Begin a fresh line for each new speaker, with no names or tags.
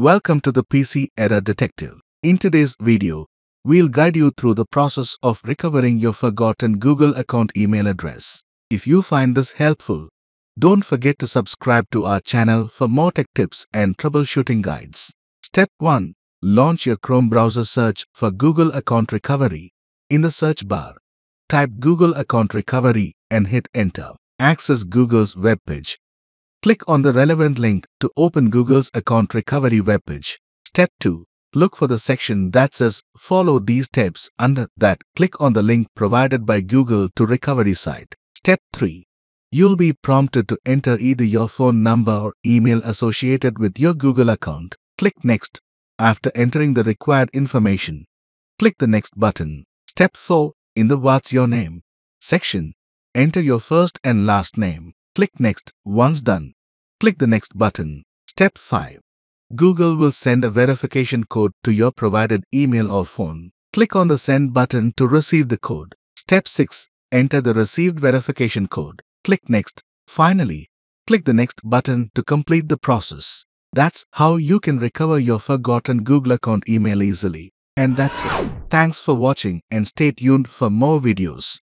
Welcome to the PC Error Detective. In today's video, we'll guide you through the process of recovering your forgotten Google account email address. If you find this helpful, don't forget to subscribe to our channel for more tech tips and troubleshooting guides. Step 1. Launch your Chrome browser search for Google Account Recovery. In the search bar, type Google Account Recovery and hit enter. Access Google's web page. Click on the relevant link to open Google's Account Recovery webpage. Step 2. Look for the section that says Follow these steps. Under that, click on the link provided by Google to recovery site. Step 3. You'll be prompted to enter either your phone number or email associated with your Google account. Click Next. After entering the required information, click the Next button. Step 4. In the What's Your Name section, enter your first and last name. Click Next. Once done, click the Next button. Step 5. Google will send a verification code to your provided email or phone. Click on the Send button to receive the code. Step 6. Enter the received verification code. Click Next. Finally, click the Next button to complete the process. That's how you can recover your forgotten Google account email easily. And that's it. Thanks for watching and stay tuned for more videos.